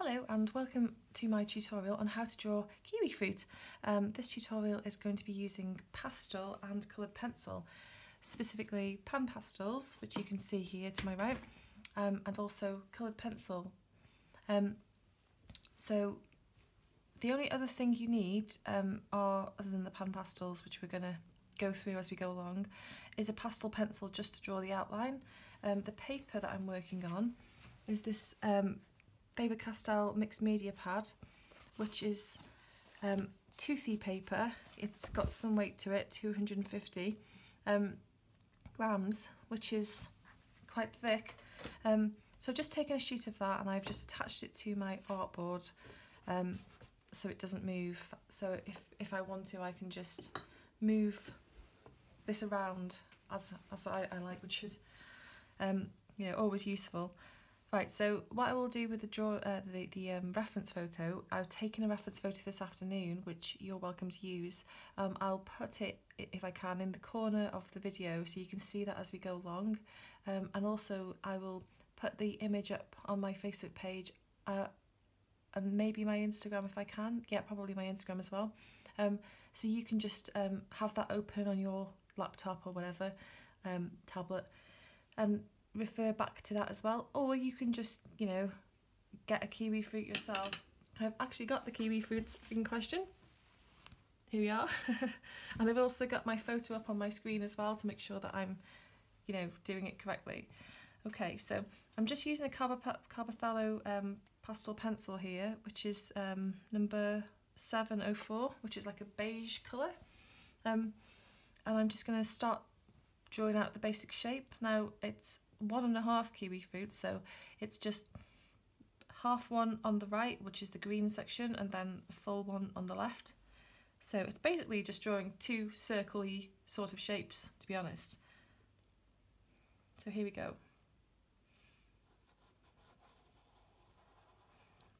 Hello and welcome to my tutorial on how to draw kiwi fruit. Um, this tutorial is going to be using pastel and coloured pencil, specifically pan pastels, which you can see here to my right, um, and also coloured pencil. Um, so the only other thing you need um, are, other than the pan pastels, which we're going to go through as we go along, is a pastel pencil just to draw the outline. Um, the paper that I'm working on is this um, Faber-Castell mixed media pad, which is um, toothy paper. It's got some weight to it, 250 um, grams, which is quite thick. Um, so I've just taken a sheet of that and I've just attached it to my artboard um, so it doesn't move. So if, if I want to, I can just move this around as, as I, I like, which is um, you know always useful. Right, so what I will do with the draw, uh, the, the um, reference photo, I've taken a reference photo this afternoon, which you're welcome to use. Um, I'll put it, if I can, in the corner of the video so you can see that as we go along. Um, and also I will put the image up on my Facebook page uh, and maybe my Instagram if I can. Yeah, probably my Instagram as well. Um, so you can just um, have that open on your laptop or whatever, um, tablet, and refer back to that as well. Or you can just, you know, get a kiwi fruit yourself. I've actually got the kiwi fruits in question. Here we are. and I've also got my photo up on my screen as well to make sure that I'm, you know, doing it correctly. Okay, so I'm just using a Carbothello um, pastel pencil here, which is um, number 704, which is like a beige colour. Um, and I'm just going to start drawing out the basic shape. Now it's one and a half kiwi fruit, so it's just half one on the right, which is the green section, and then full one on the left. So it's basically just drawing two circly sort of shapes, to be honest. So here we go.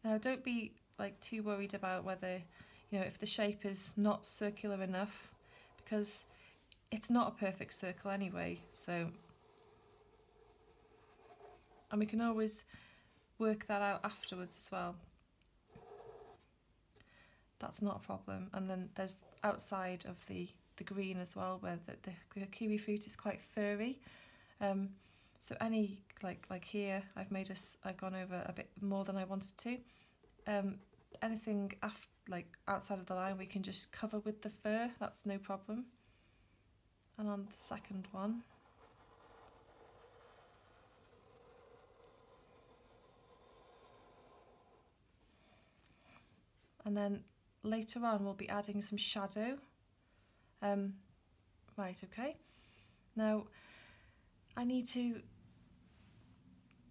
Now don't be like too worried about whether, you know, if the shape is not circular enough, because it's not a perfect circle anyway, so and we can always work that out afterwards as well. That's not a problem. And then there's outside of the, the green as well, where the, the, the kiwi fruit is quite furry. Um, so any, like like here, I've made us, I've gone over a bit more than I wanted to. Um, anything after, like outside of the line, we can just cover with the fur, that's no problem. And on the second one, and then later on we'll be adding some shadow. Um, right, okay. Now I need to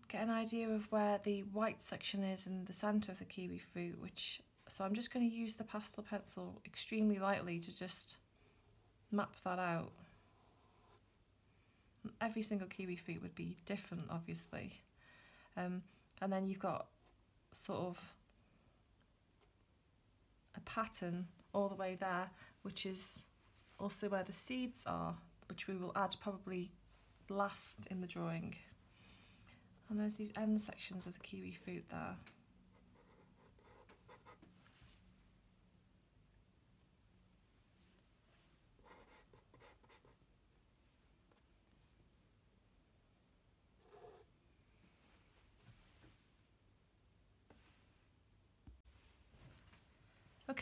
get an idea of where the white section is in the centre of the kiwi fruit, which so I'm just going to use the pastel pencil extremely lightly to just map that out. Every single kiwi fruit would be different, obviously. Um, and then you've got sort of pattern all the way there, which is also where the seeds are, which we will add probably last in the drawing. And there's these end sections of the kiwi fruit there.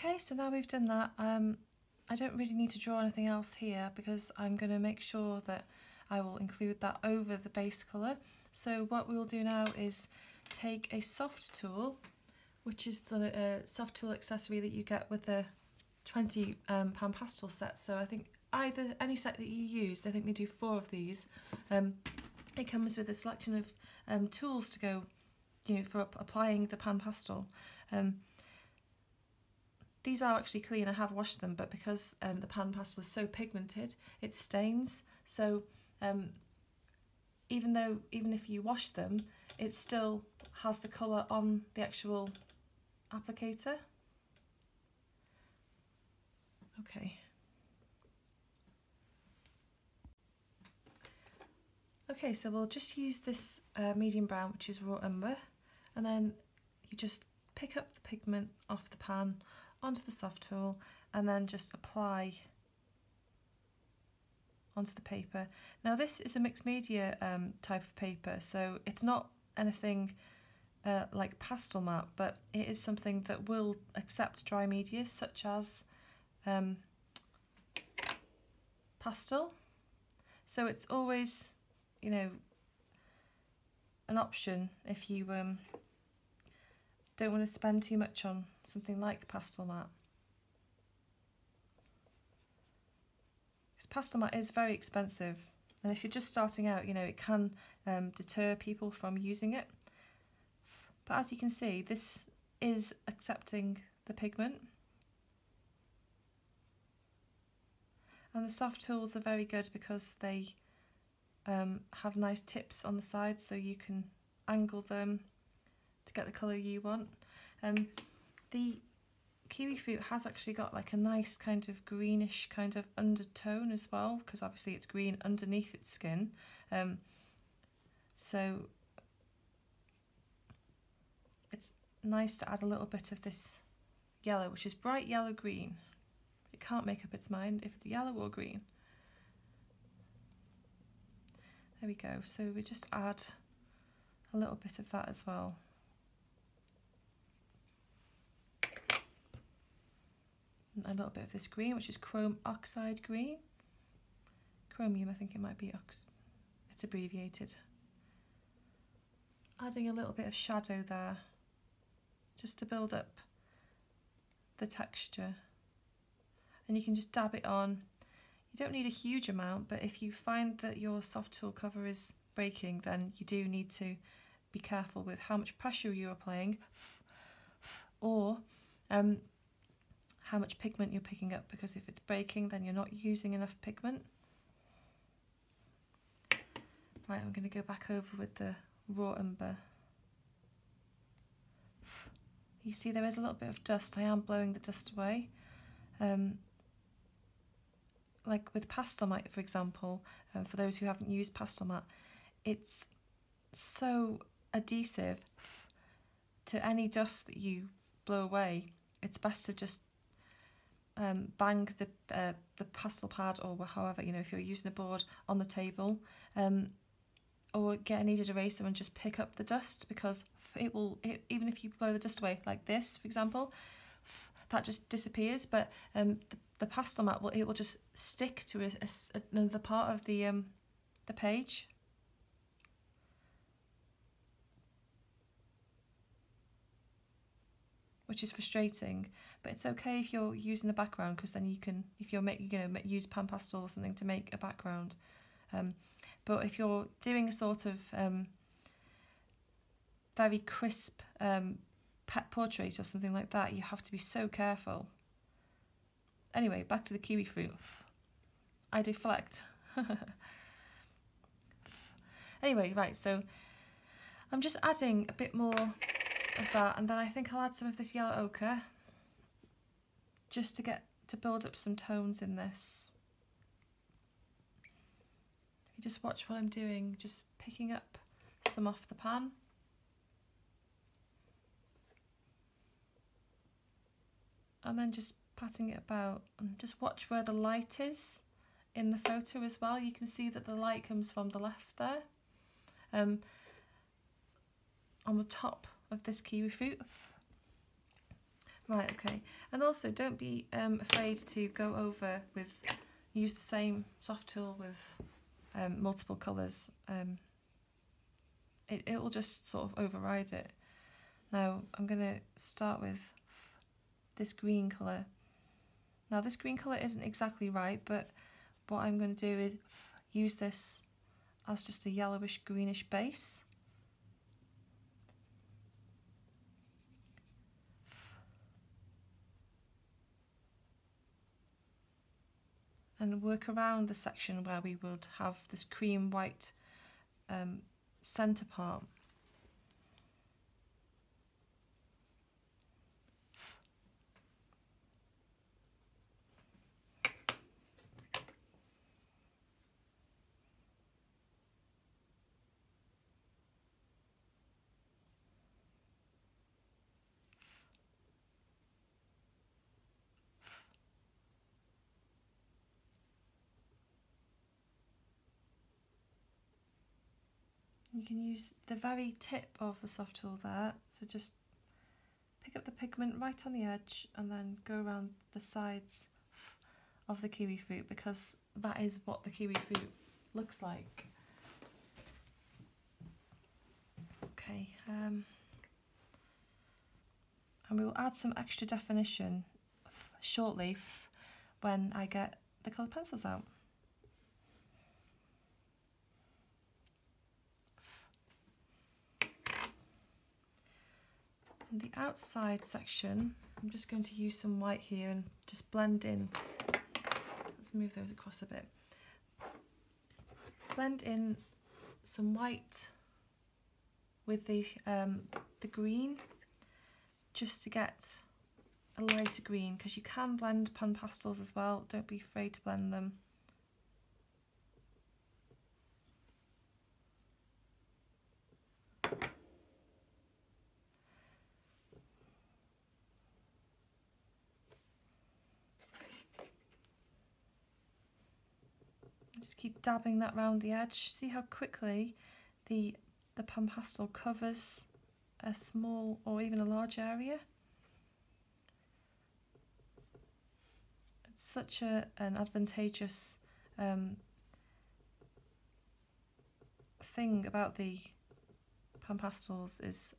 Okay, so now we've done that, um, I don't really need to draw anything else here because I'm going to make sure that I will include that over the base colour. So what we will do now is take a soft tool, which is the uh, soft tool accessory that you get with the 20 um, pan pastel set. So I think either any set that you use, I think they do four of these. Um, it comes with a selection of um, tools to go, you know, for applying the pan pastel. These are actually clean, I have washed them, but because um, the pan pastel is so pigmented, it stains. So um, even though, even if you wash them, it still has the colour on the actual applicator. Okay. Okay, so we'll just use this uh, medium brown, which is raw umber, and then you just pick up the pigment off the pan onto the soft tool and then just apply onto the paper. Now this is a mixed media um, type of paper so it's not anything uh, like Pastelmat but it is something that will accept dry media such as um, pastel so it's always you know an option if you um, don't want to spend too much on something like Pastelmat. Because Pastelmat is very expensive and if you're just starting out, you know, it can um, deter people from using it. But as you can see, this is accepting the pigment. And the soft tools are very good because they um, have nice tips on the side so you can angle them to get the colour you want. Um, the kiwi fruit has actually got like a nice kind of greenish kind of undertone as well because obviously it's green underneath its skin. Um, so it's nice to add a little bit of this yellow which is bright yellow green. It can't make up its mind if it's yellow or green. There we go. So we just add a little bit of that as well. A little bit of this green, which is chrome oxide green. Chromium, I think it might be ox. It's abbreviated. Adding a little bit of shadow there, just to build up the texture. And you can just dab it on you don't need a huge amount, but if you find that your soft tool cover is breaking, then you do need to be careful with how much pressure you are applying or um, how much pigment you're picking up because if it's breaking then you're not using enough pigment. Right, I'm going to go back over with the raw umber. You see there is a little bit of dust, I am blowing the dust away. Um, like with pastel Pastelmat, for example, um, for those who haven't used Pastelmat, it's so adhesive to any dust that you blow away. It's best to just um, bang the uh, the pastel pad or however you know if you're using a board on the table, um, or get a kneaded eraser and just pick up the dust because it will it, even if you blow the dust away like this, for example, that just disappears. But um, the the Pastelmat will it will just stick to a, a, another part of the um the page. Which is frustrating, but it's okay if you're using the background because then you can, if you're make, you know, use pan pastel or something to make a background. Um, but if you're doing a sort of um, very crisp um, pet portrait or something like that, you have to be so careful. Anyway, back to the kiwi fruit. I deflect. anyway, right, so I'm just adding a bit more of that and then I think I'll add some of this yellow ochre just to get to build up some tones in this. You just watch what I'm doing, just picking up some off the pan. And then just patting it about and just watch where the light is in the photo as well. You can see that the light comes from the left there. Um, on the top of this kiwi fruit. Right, okay. And also don't be um, afraid to go over with, use the same soft tool with um, multiple colours. Um, it, it will just sort of override it. Now I'm going to start with this green colour now this green colour isn't exactly right, but what I'm going to do is use this as just a yellowish greenish base. And work around the section where we would have this cream white um, centre part. You can use the very tip of the soft tool there, so just pick up the pigment right on the edge and then go around the sides of the kiwi fruit because that is what the kiwi fruit looks like. Okay, um, and we will add some extra definition shortly when I get the colour pencils out. In the outside section, I'm just going to use some white here and just blend in. Let's move those across a bit. Blend in some white with the um, the green just to get a lighter green because you can blend pan pastels as well don't be afraid to blend them just keep dabbing that round the edge see how quickly the the pan pastel covers a small or even a large area. It's such a, an advantageous um, thing about the pan pastels is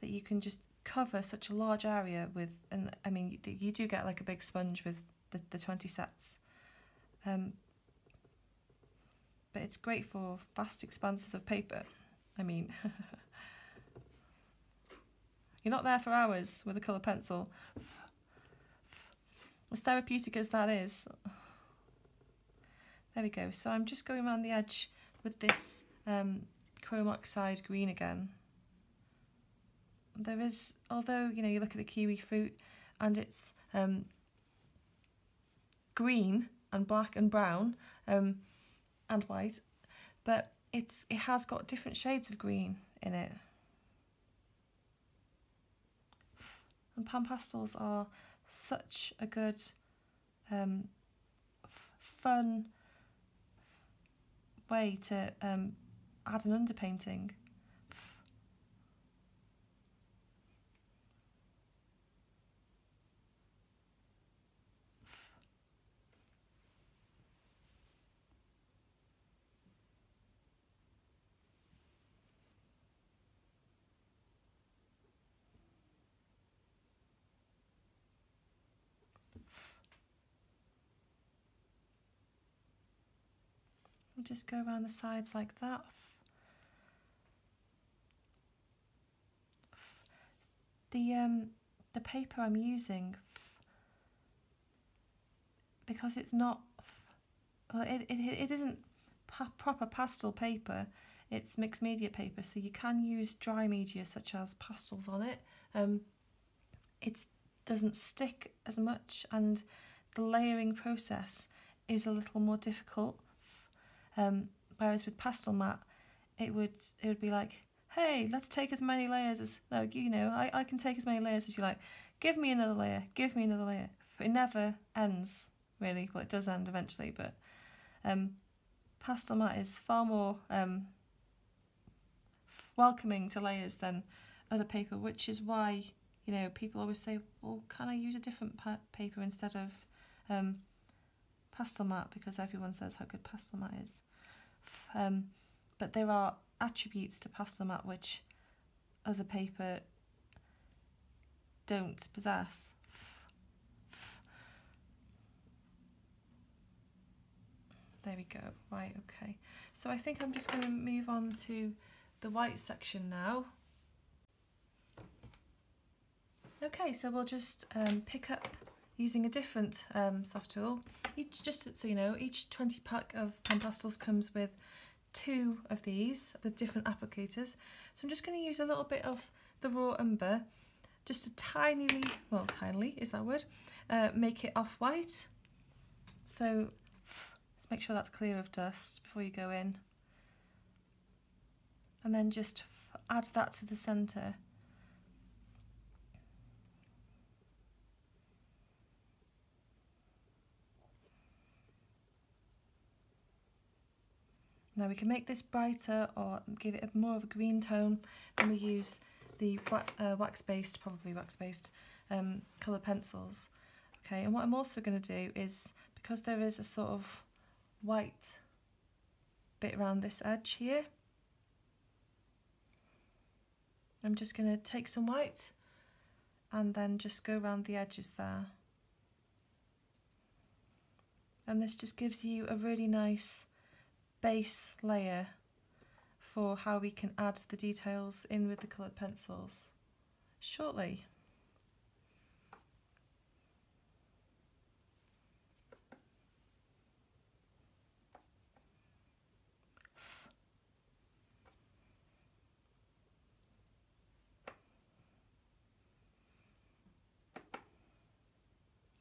that you can just cover such a large area with, and I mean, you do get like a big sponge with the, the 20 sets. Um, but it's great for vast expanses of paper. I mean, you're not there for hours with a colour pencil. As therapeutic as that is. There we go. So I'm just going around the edge with this um, chrome oxide green again. There is, although, you know, you look at the kiwi fruit and it's um, green and black and brown, um, and white, but it's it has got different shades of green in it. And pan pastels are such a good, um, fun way to um, add an underpainting. Just go around the sides like that. The um the paper I'm using because it's not well it, it, it isn't pa proper pastel paper it's mixed media paper so you can use dry media such as pastels on it um, it doesn't stick as much and the layering process is a little more difficult um, whereas with Pastelmat, it would it would be like, hey, let's take as many layers as like you know, I, I can take as many layers as you like. Give me another layer. Give me another layer. It never ends really. Well, it does end eventually, but um, Pastelmat is far more um, welcoming to layers than other paper, which is why you know people always say, well, can I use a different pa paper instead of um, Pastelmat because everyone says how good Pastelmat is. Um, but there are attributes to Pastelmat which other paper don't possess. There we go. Right, okay. So I think I'm just going to move on to the white section now. Okay, so we'll just um, pick up using a different um, soft tool. Each, just so you know, each 20 pack of pan pastels comes with two of these with different applicators. So I'm just going to use a little bit of the raw umber, just a tiny, well tiny is that word, uh, make it off-white. So let's make sure that's clear of dust before you go in. And then just add that to the centre. Now we can make this brighter or give it a more of a green tone when we use the uh, wax-based, probably wax-based, um, colour pencils. Okay, and what I'm also going to do is, because there is a sort of white bit around this edge here, I'm just going to take some white and then just go around the edges there. And this just gives you a really nice base layer for how we can add the details in with the coloured pencils shortly.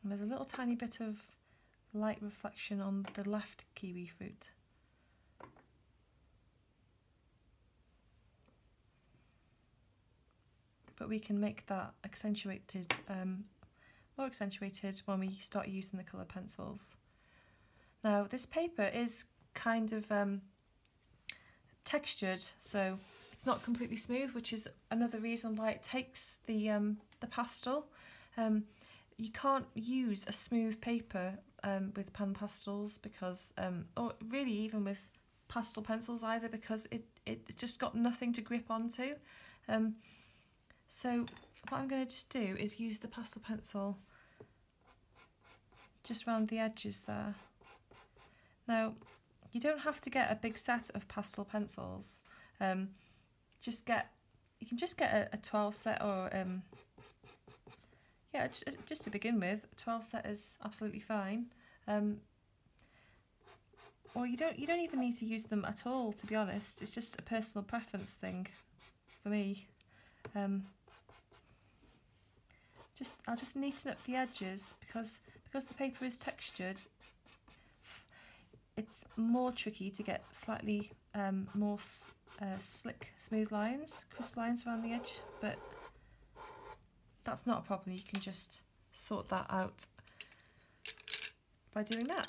And there's a little tiny bit of light reflection on the left kiwi fruit. But we can make that accentuated, um, more accentuated when we start using the colour pencils. Now this paper is kind of um, textured, so it's not completely smooth, which is another reason why it takes the um, the pastel. Um, you can't use a smooth paper um, with pan pastels because, um, or really even with pastel pencils either because it, it's just got nothing to grip onto. Um, so what I'm going to just do is use the pastel pencil just around the edges there. Now, you don't have to get a big set of pastel pencils. Um, just get, you can just get a, a 12 set or um, yeah, just to begin with, 12 set is absolutely fine. Um, or you don't you don't even need to use them at all, to be honest. It's just a personal preference thing for me. Um, just I'll just neaten up the edges because because the paper is textured. It's more tricky to get slightly um, more uh, slick, smooth lines, crisp lines around the edge, but that's not a problem. You can just sort that out by doing that.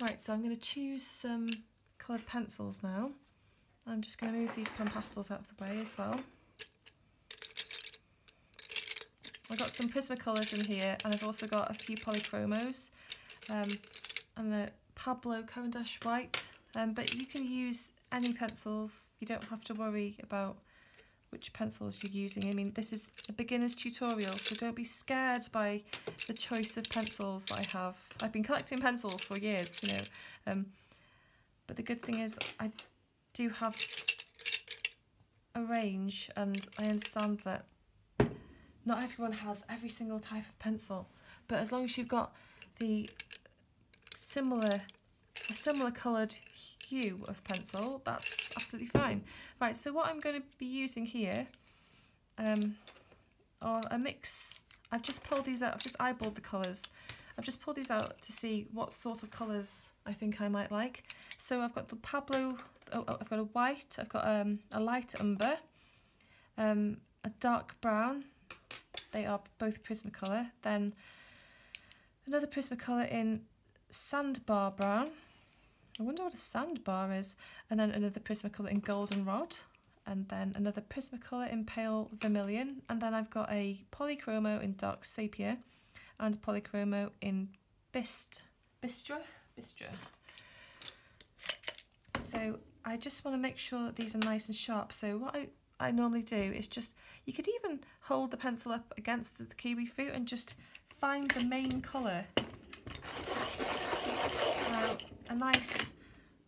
Right, so I'm going to choose some coloured pencils now. I'm just going to move these pan pastels out of the way as well. I've got some Prismacolors in here and I've also got a few polychromos um, and the Pablo Caran d'Ache White um, but you can use any pencils, you don't have to worry about which pencils you're using. I mean, this is a beginner's tutorial, so don't be scared by the choice of pencils that I have. I've been collecting pencils for years, you know, um, but the good thing is I do have a range and I understand that not everyone has every single type of pencil, but as long as you've got the similar, a similar coloured hue of pencil, that's absolutely fine. Right, so what I'm going to be using here um, are a mix. I've just pulled these out, I've just eyeballed the colours. I've just pulled these out to see what sort of colours I think I might like. So I've got the Pablo, oh, oh I've got a white, I've got um, a light umber, um, a dark brown, they are both Prismacolor, then another Prismacolor in Sandbar Brown, I wonder what a sandbar is. And then another Prismacolor in Goldenrod. And then another Prismacolor in Pale Vermilion. And then I've got a Polychromo in Dark Sepia. And Polychromo in Bist Bistra? Bistra. So I just want to make sure that these are nice and sharp. So what I, I normally do is just, you could even hold the pencil up against the, the kiwi fruit and just find the main colour a nice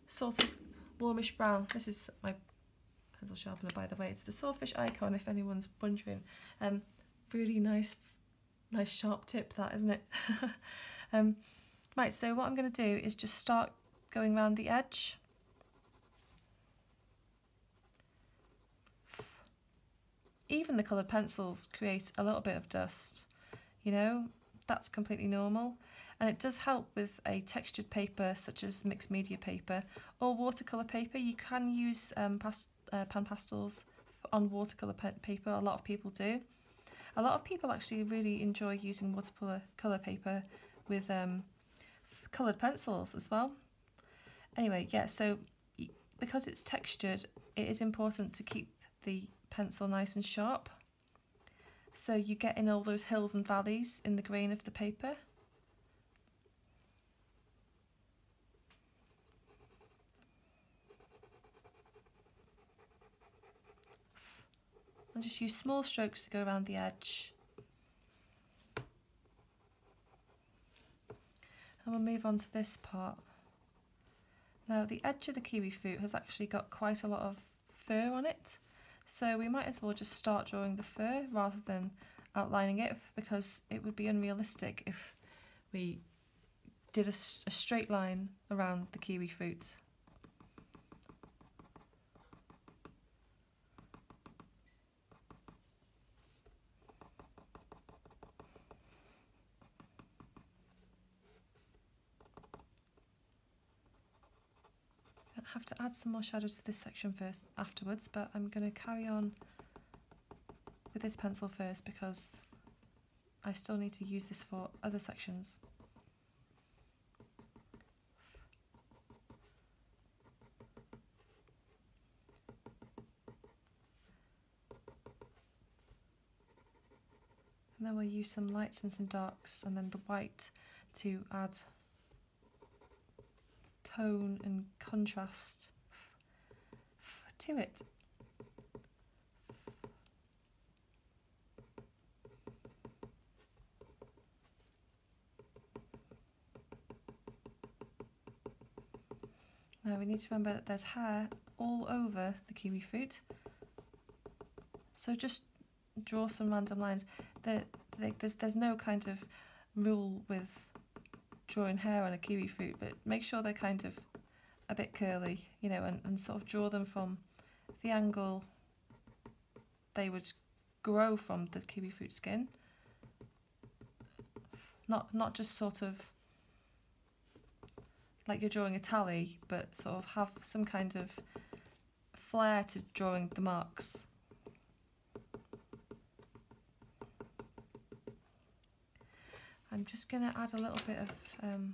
sort of warmish brown. This is my pencil sharpener, by the way. It's the Swordfish Icon, if anyone's wondering. Um, really nice, nice sharp tip that, isn't it? um, right, so what I'm going to do is just start going around the edge. Even the coloured pencils create a little bit of dust, you know, that's completely normal and it does help with a textured paper such as mixed media paper or watercolour paper. You can use um, past, uh, pan pastels on watercolour paper, a lot of people do. A lot of people actually really enjoy using watercolour colour paper with um, coloured pencils as well. Anyway, yeah, so because it's textured, it is important to keep the pencil nice and sharp. So you get in all those hills and valleys in the grain of the paper. And just use small strokes to go around the edge. And we'll move on to this part. Now the edge of the kiwi fruit has actually got quite a lot of fur on it, so we might as well just start drawing the fur rather than outlining it because it would be unrealistic if we did a, a straight line around the kiwi fruit. Have to add some more shadow to this section first afterwards, but I'm going to carry on with this pencil first because I still need to use this for other sections. And then we'll use some lights and some darks and then the white to add tone and contrast to it. Now we need to remember that there's hair all over the kiwi fruit. So just draw some random lines. There, there's, there's no kind of rule with drawing hair on a kiwi fruit, but make sure they're kind of a bit curly, you know, and, and sort of draw them from the angle they would grow from the kiwi fruit skin. Not not just sort of like you're drawing a tally, but sort of have some kind of flair to drawing the marks. I'm just going to add a little bit of um,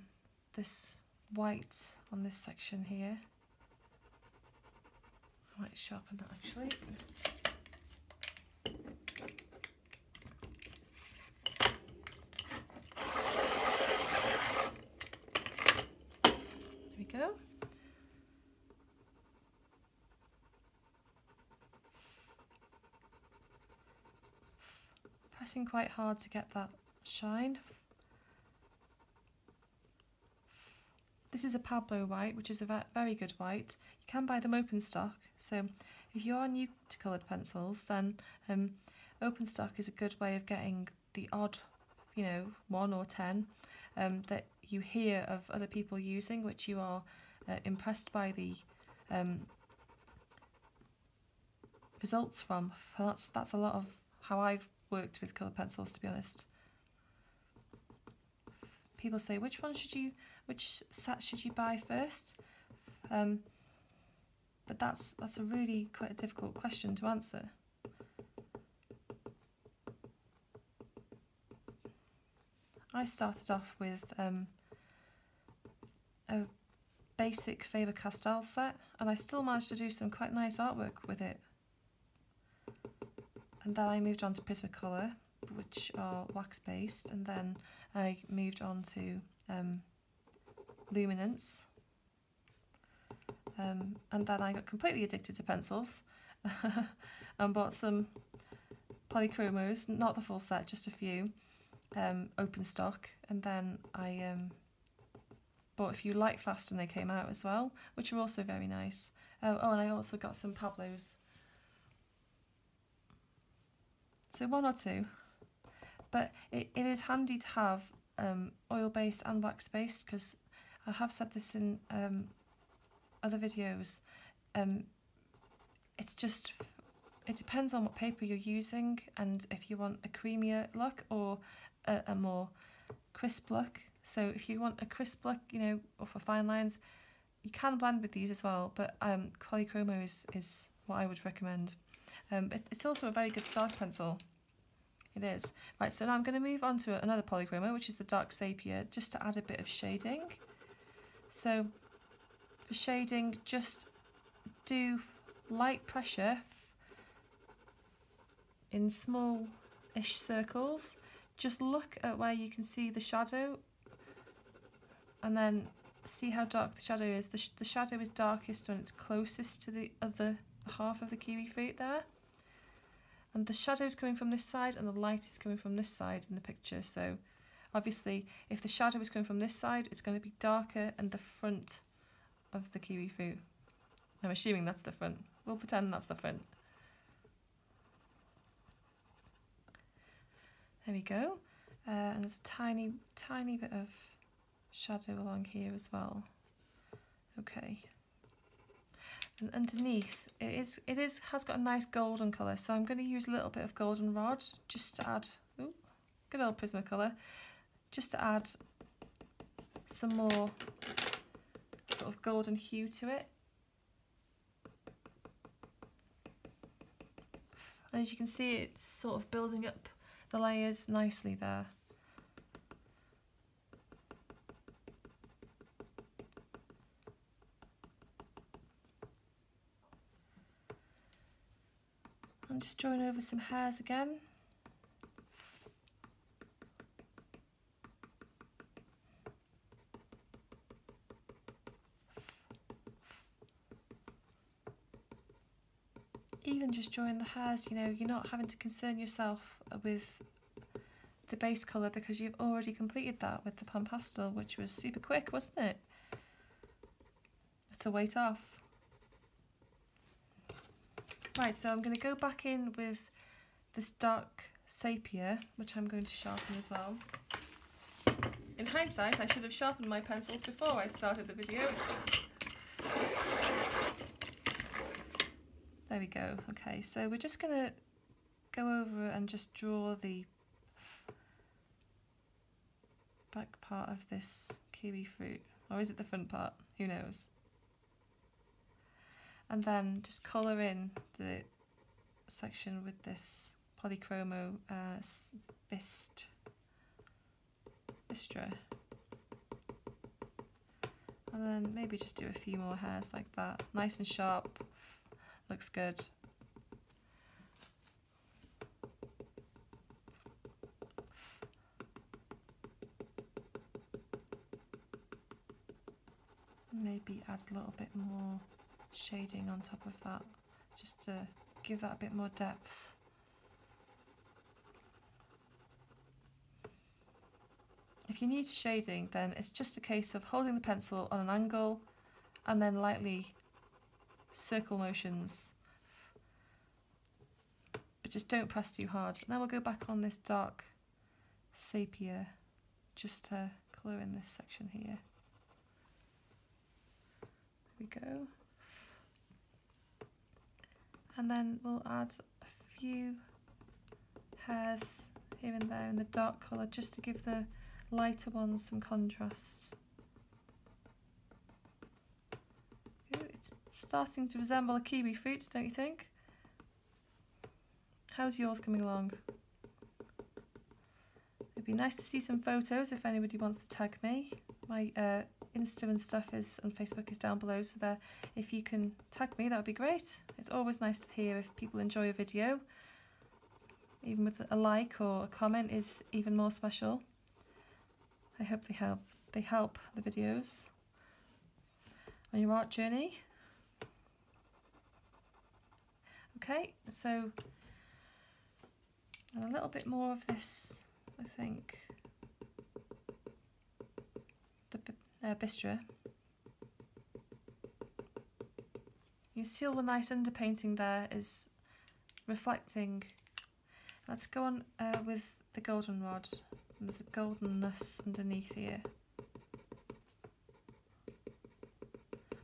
this white on this section here. I might sharpen that actually. There we go. Pressing quite hard to get that shine This is a Pablo white, which is a very good white. You can buy them open stock. So if you are new to coloured pencils, then um, open stock is a good way of getting the odd, you know, one or ten um, that you hear of other people using, which you are uh, impressed by the um, results from. That's that's a lot of how I've worked with coloured pencils, to be honest. People say, which one should you which set should you buy first? Um, but that's that's a really quite a difficult question to answer. I started off with um, a basic Faber-Castell set and I still managed to do some quite nice artwork with it. And then I moved on to Prismacolor, which are wax based, and then I moved on to um, luminance. Um, and then I got completely addicted to pencils and bought some polychromos, not the full set, just a few, um, open stock. And then I um, bought a few Lightfast when they came out as well, which are also very nice. Oh, oh and I also got some Pablos. So one or two. But it, it is handy to have um, oil-based and wax-based because I have said this in um, other videos. Um, it's just, it depends on what paper you're using and if you want a creamier look or a, a more crisp look. So if you want a crisp look, you know, or for fine lines, you can blend with these as well, but um, Polychromo is, is what I would recommend. Um, it, it's also a very good starter pencil. It is. Right, so now I'm going to move on to another Polychromo, which is the Dark Sepia, just to add a bit of shading. So for shading, just do light pressure in small-ish circles. Just look at where you can see the shadow and then see how dark the shadow is. The, sh the shadow is darkest when it's closest to the other half of the kiwi fruit there. And the shadow is coming from this side and the light is coming from this side in the picture. So obviously if the shadow is coming from this side, it's going to be darker and the front of the kiwi fruit. I'm assuming that's the front. We'll pretend that's the front. There we go. Uh, and there's a tiny, tiny bit of shadow along here as well. Okay. And underneath, it is, it is has got a nice golden colour, so I'm going to use a little bit of goldenrod just to add, ooh, good old Prismacolor, just to add some more sort of golden hue to it. And as you can see, it's sort of building up the layers nicely there. I'm just drawing over some hairs again. even just drawing the hairs, you know, you're not having to concern yourself with the base colour because you've already completed that with the Pan Pastel, which was super quick, wasn't it? It's a weight off. Right, so I'm going to go back in with this dark sepia, which I'm going to sharpen as well. In hindsight, I should have sharpened my pencils before I started the video. There we go. Okay, so we're just going to go over and just draw the back part of this kiwi fruit. Or is it the front part? Who knows? And then just colour in the section with this polychromo uh, bist. And then maybe just do a few more hairs like that. Nice and sharp. Looks good. Maybe add a little bit more shading on top of that, just to give that a bit more depth. If you need shading, then it's just a case of holding the pencil on an angle and then lightly circle motions but just don't press too hard. Now we'll go back on this dark sepia just to colour in this section here. There we go. And then we'll add a few hairs here and there in the dark colour just to give the lighter ones some contrast. Starting to resemble a kiwi fruit, don't you think? How's yours coming along? It'd be nice to see some photos if anybody wants to tag me. My uh, Insta and stuff is on Facebook is down below, so there, if you can tag me, that would be great. It's always nice to hear if people enjoy a video. Even with a like or a comment is even more special. I hope they help. They help the videos on your art journey. Okay, so a little bit more of this, I think, the uh, bistra. You see all the nice underpainting there is reflecting. Let's go on uh, with the goldenrod. There's a goldenness underneath here.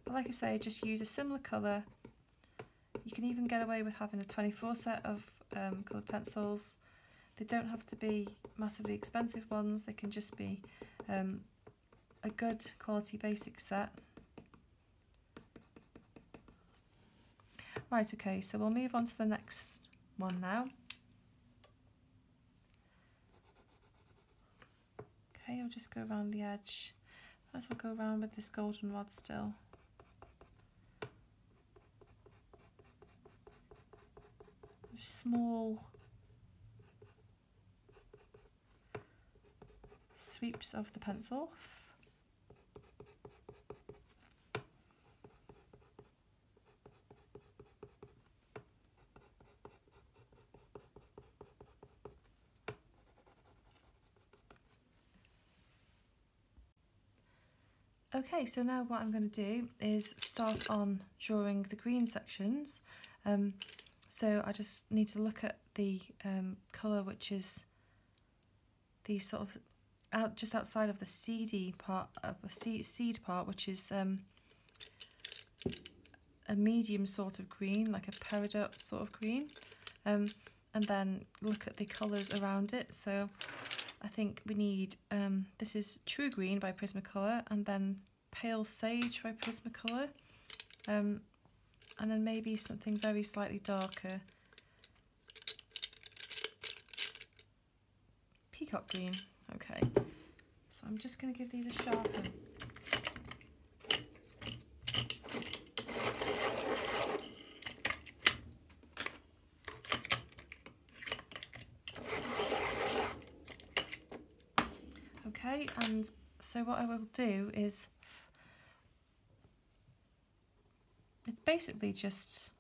But like I say, just use a similar colour you can even get away with having a 24 set of um, coloured pencils. They don't have to be massively expensive ones, they can just be um, a good quality basic set. Right, okay, so we'll move on to the next one now. Okay, I'll just go around the edge. First I'll go around with this goldenrod still. Small sweeps of the pencil. Okay, so now what I'm going to do is start on drawing the green sections. Um, so I just need to look at the um, colour which is the sort of out just outside of the seedy part of a seed, seed part, which is um, a medium sort of green, like a peridot sort of green, um, and then look at the colours around it. So I think we need, um, this is True Green by Prismacolor and then Pale Sage by Prismacolor. Um, and then maybe something very slightly darker. Peacock Green, okay. So I'm just going to give these a sharpen. Okay, and so what I will do is, it's basically just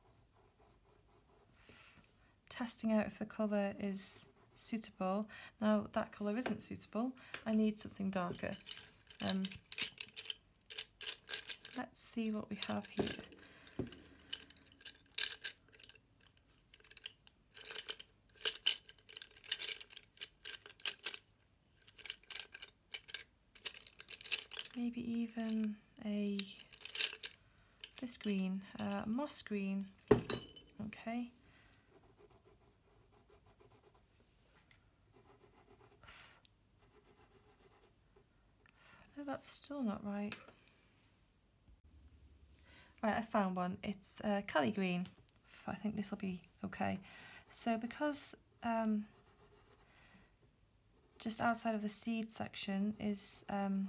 testing out if the colour is suitable. Now that colour isn't suitable, I need something darker. Um, let's see what we have here. maybe even a this green, uh, moss green. Okay. No, that's still not right. Right, I found one. It's uh, Kelly Green. I think this will be okay. So because um, just outside of the seed section is um,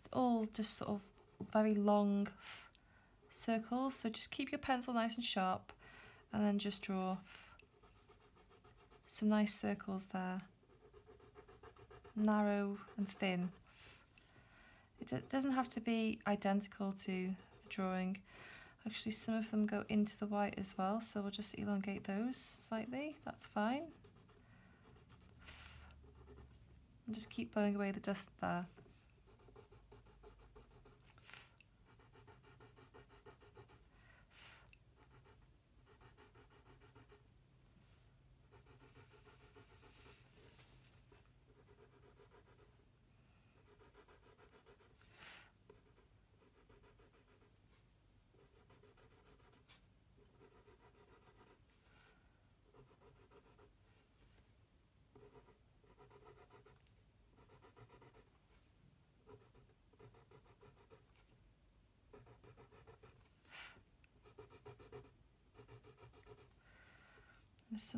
it's all just sort of very long circles. So just keep your pencil nice and sharp and then just draw some nice circles there. Narrow and thin. It doesn't have to be identical to the drawing. Actually, some of them go into the white as well, so we'll just elongate those slightly. That's fine. And just keep blowing away the dust there.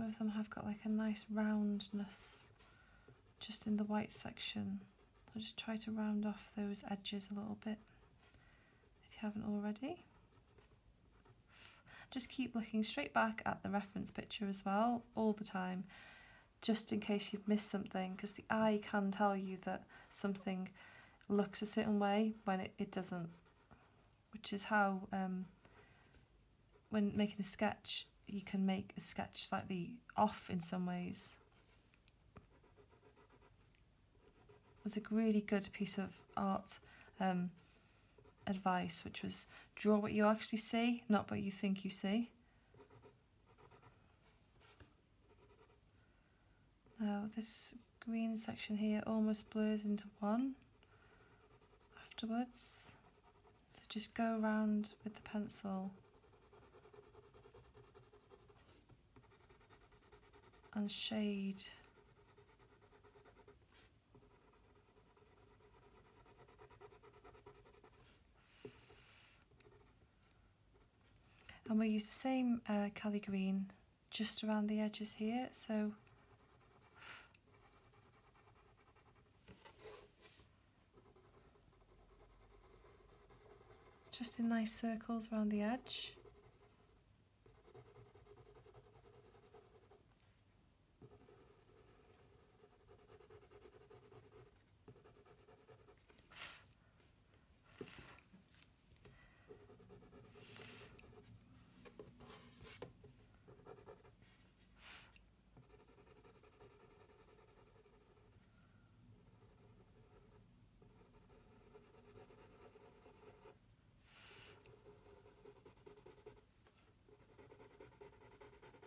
Some of them have got like a nice roundness just in the white section. I'll just try to round off those edges a little bit if you haven't already. Just keep looking straight back at the reference picture as well all the time just in case you've missed something because the eye can tell you that something looks a certain way when it, it doesn't which is how um, when making a sketch you can make a sketch slightly off in some ways. It was a really good piece of art um, advice, which was draw what you actually see, not what you think you see. Now this green section here almost blurs into one afterwards. So just go around with the pencil and shade. And we'll use the same uh, Kelly Green just around the edges here, so just in nice circles around the edge.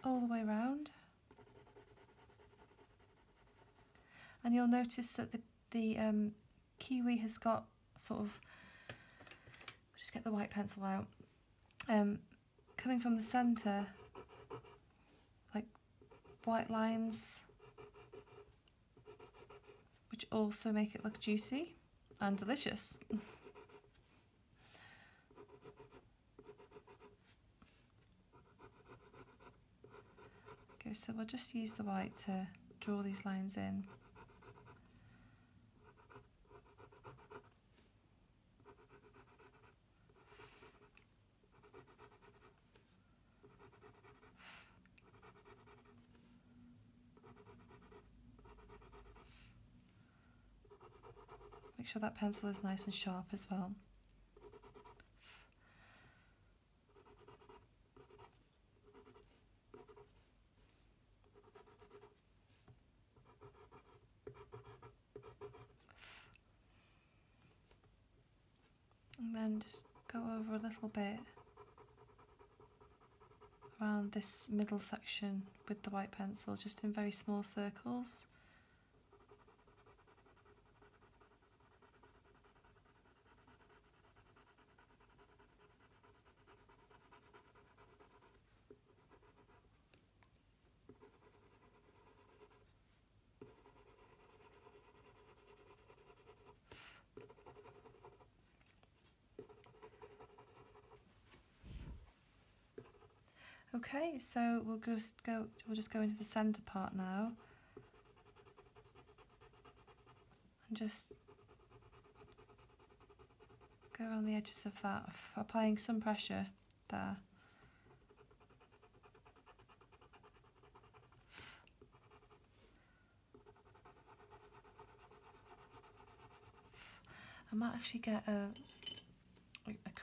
All the way around. And you'll notice that the, the um, kiwi has got sort of, just get the white pencil out, um, coming from the centre, like white lines, which also make it look juicy and delicious. so we'll just use the white to draw these lines in. Make sure that pencil is nice and sharp as well. And then just go over a little bit around this middle section with the white pencil, just in very small circles. Okay, so we'll just go. We'll just go into the centre part now, and just go around the edges of that, applying some pressure there. I might actually get a a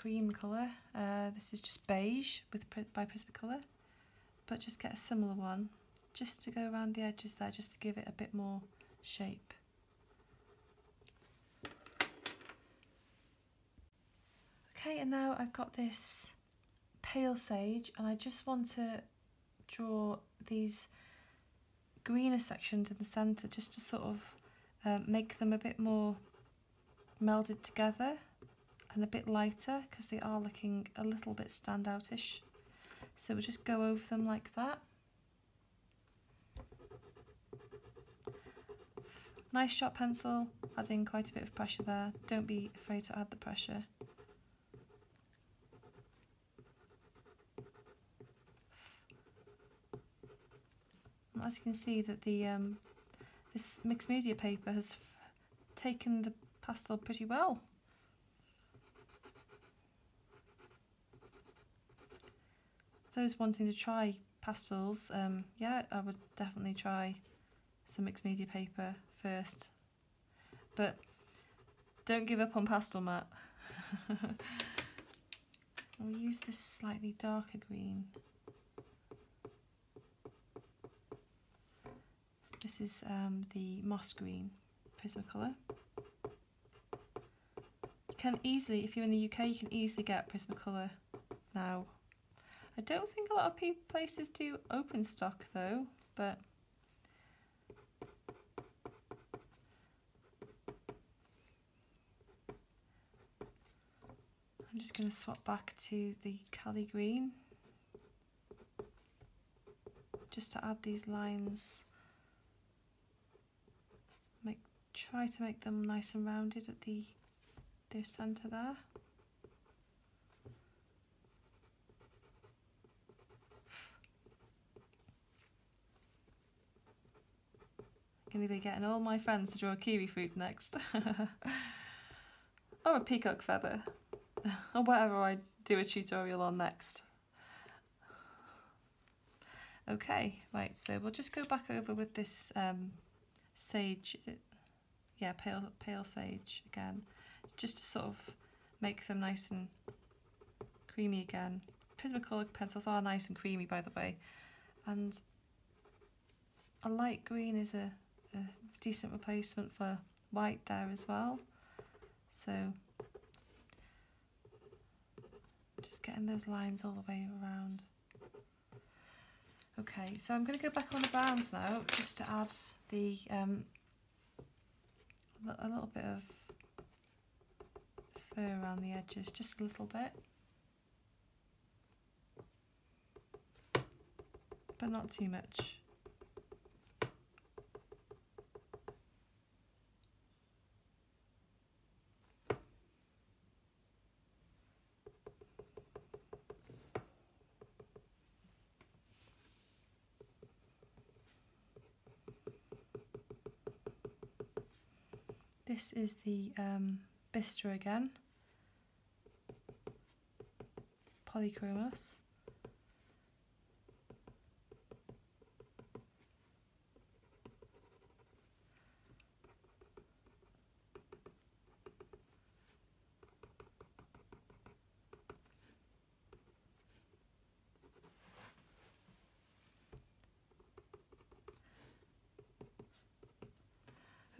cream colour. Uh, this is just beige with by Prismacolor, but just get a similar one just to go around the edges there, just to give it a bit more shape. Okay, and now I've got this pale sage, and I just want to draw these greener sections in the centre just to sort of uh, make them a bit more melded together and a bit lighter because they are looking a little bit standoutish. So we'll just go over them like that. Nice sharp pencil, adding quite a bit of pressure there. Don't be afraid to add the pressure. As you can see that the um, this mixed media paper has taken the pastel pretty well. Those wanting to try pastels, um, yeah, I would definitely try some mixed media paper first. But don't give up on Pastelmat. we'll use this slightly darker green. This is um, the moss green Prismacolor. You can easily, if you're in the UK, you can easily get Prismacolor now I don't think a lot of places do open stock though, but I'm just going to swap back to the Kelly Green just to add these lines. Make try to make them nice and rounded at the the centre there Gonna be getting all my friends to draw kiwi fruit next. or a peacock feather. or whatever I do a tutorial on next. Okay, right, so we'll just go back over with this um, sage, is it? Yeah, pale, pale sage again, just to sort of make them nice and creamy again. Prismacolor pencils are nice and creamy, by the way, and a light green is a decent replacement for white there as well. So just getting those lines all the way around. Okay, so I'm going to go back on the browns now, just to add the um, a little bit of fur around the edges, just a little bit. But not too much. This is the um, again, Polychromos.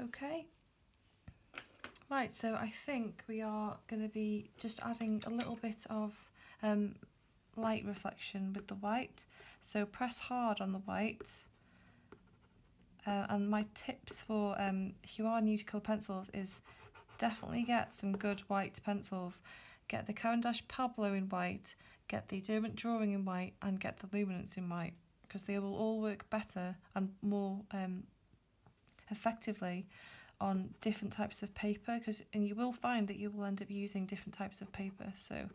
Okay. Right, so I think we are going to be just adding a little bit of um, light reflection with the white. So press hard on the white. Uh, and my tips for um, if you are new to colour pencils is definitely get some good white pencils. Get the Caran d'Ache Pablo in white, get the Derwent Drawing in white and get the Luminance in white because they will all work better and more um, effectively on different types of paper because and you will find that you will end up using different types of paper so.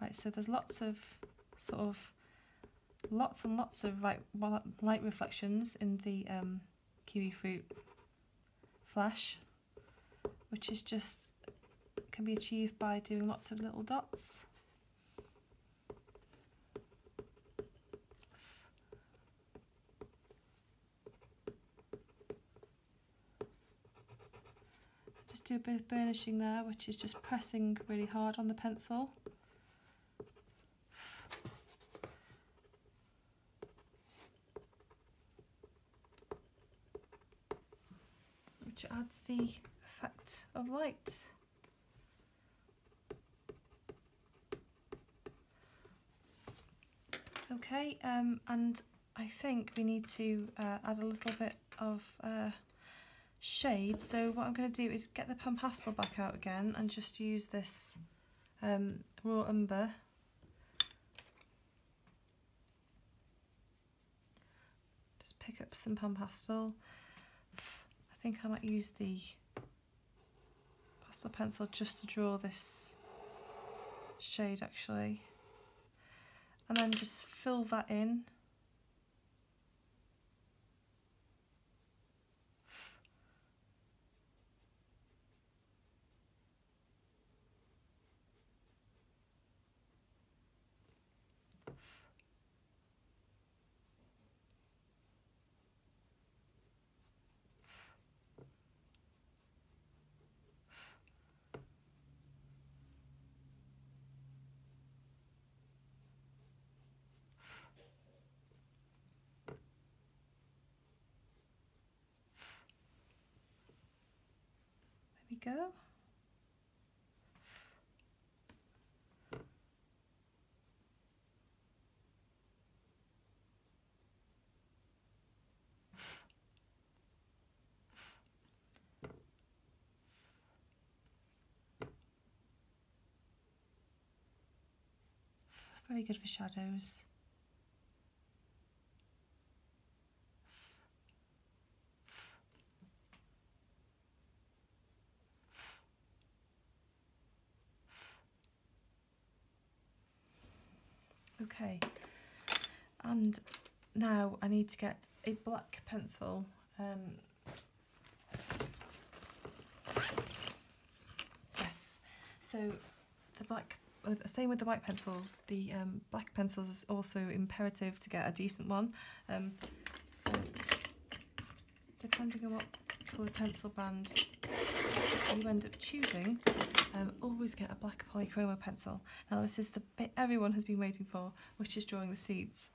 Right so there's lots of sort of lots and lots of light, light reflections in the um, kiwi fruit flesh which is just can be achieved by doing lots of little dots do a bit of burnishing there, which is just pressing really hard on the pencil. Which adds the effect of light. Okay, um, and I think we need to uh, add a little bit of uh, shade. So what I'm going to do is get the Pan Pastel back out again and just use this um, raw umber. Just pick up some Pan Pastel. I think I might use the pastel pencil just to draw this shade actually. And then just fill that in. Go. Very good for shadows. Okay, and now I need to get a black pencil. Um, yes, so the black, uh, same with the white pencils, the um, black pencils is also imperative to get a decent one. Um, so depending on what colour pencil brand you end up choosing, um, always get a black polychroma pencil. Now this is the bit everyone has been waiting for, which is drawing the seeds.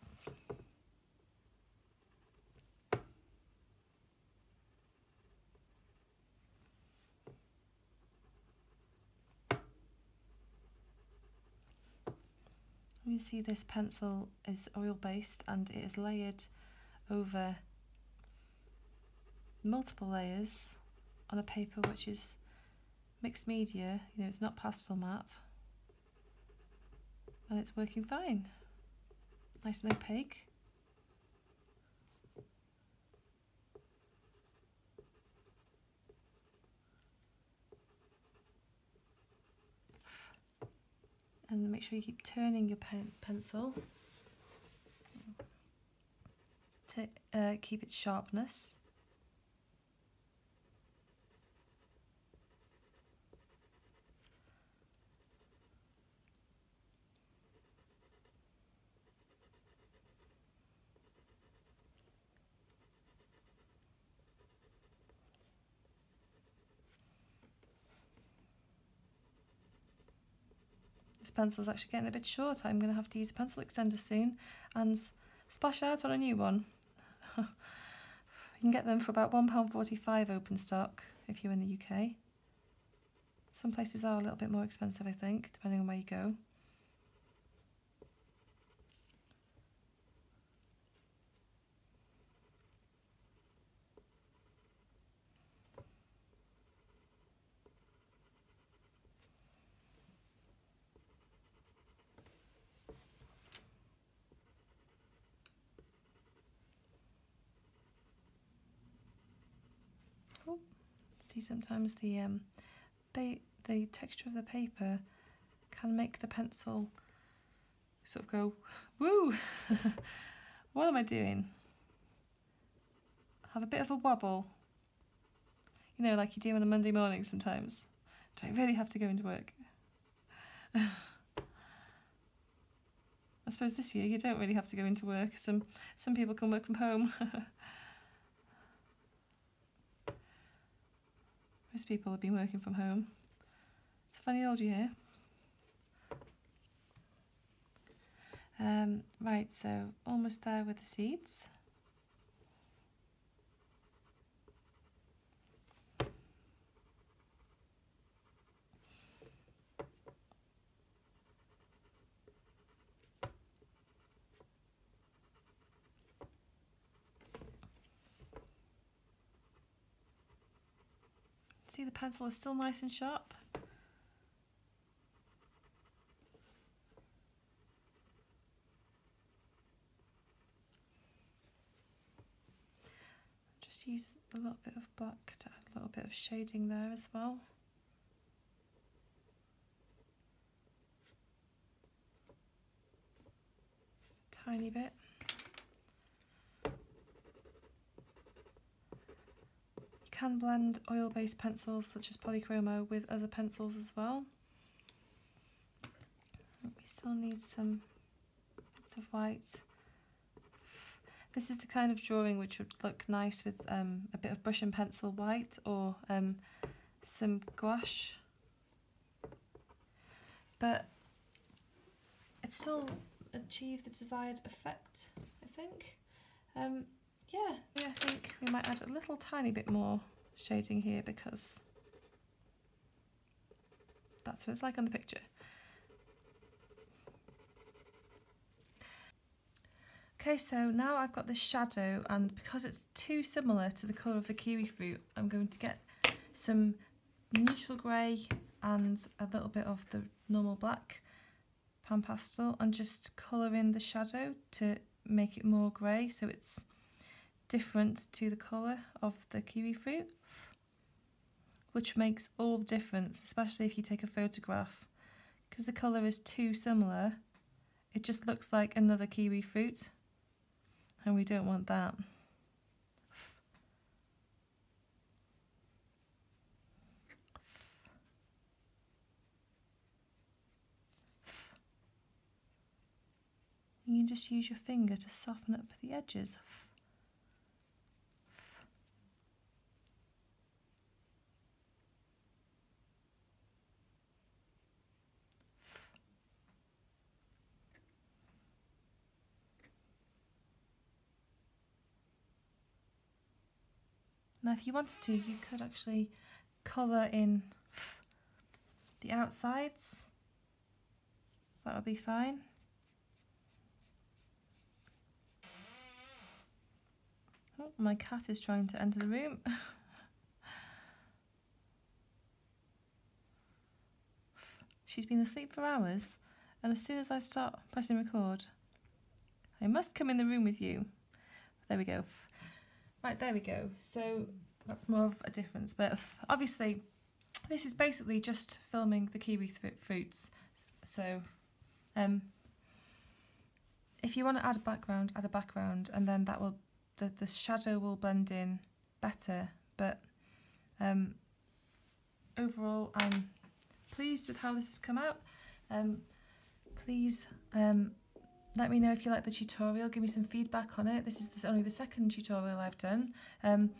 You see this pencil is oil based and it is layered over multiple layers on a paper which is mixed media, you know, it's not Pastelmat and it's working fine. Nice and opaque. and make sure you keep turning your pen pencil to uh, keep its sharpness. This pencil is actually getting a bit short. I'm going to have to use a pencil extender soon and splash out on a new one. you can get them for about £1.45 open stock if you're in the UK. Some places are a little bit more expensive, I think, depending on where you go. See sometimes the um, the texture of the paper can make the pencil sort of go, woo! what am I doing? Have a bit of a wobble. You know, like you do on a Monday morning sometimes. Do I really have to go into work? I suppose this year you don't really have to go into work. Some some people can work from home. Most people have been working from home. It's a funny old year. Um, right, so almost there with the seeds. See the pencil is still nice and sharp. Just use a little bit of black to add a little bit of shading there as well. tiny bit. Can blend oil-based pencils such as polychromo with other pencils as well. We still need some bits of white. This is the kind of drawing which would look nice with um, a bit of brush and pencil white or um, some gouache. But it still achieve the desired effect, I think. Um, yeah, yeah, I think we might add a little tiny bit more shading here because that's what it's like on the picture. Okay, so now I've got this shadow and because it's too similar to the colour of the kiwi fruit, I'm going to get some neutral grey and a little bit of the normal black pan pastel and just colour in the shadow to make it more grey so it's different to the colour of the kiwi fruit, which makes all the difference, especially if you take a photograph. Because the colour is too similar, it just looks like another kiwi fruit, and we don't want that. You can just use your finger to soften up the edges. Now if you wanted to, you could actually colour in the outsides. That would be fine. Oh, my cat is trying to enter the room. She's been asleep for hours, and as soon as I start pressing record, I must come in the room with you. There we go. Right, there we go. So that's more of a difference, but obviously, this is basically just filming the kiwi fruits. So, um, if you want to add a background, add a background, and then that will the the shadow will blend in better. But um, overall, I'm pleased with how this has come out. Um, please um, let me know if you like the tutorial, give me some feedback on it. This is the, only the second tutorial I've done. Um,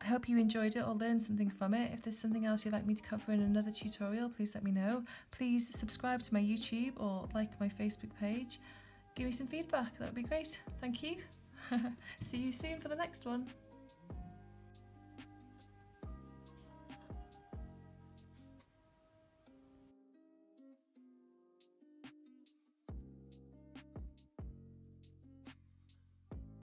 I hope you enjoyed it or learned something from it. If there's something else you'd like me to cover in another tutorial, please let me know. Please subscribe to my YouTube or like my Facebook page. Give me some feedback, that would be great. Thank you. See you soon for the next one.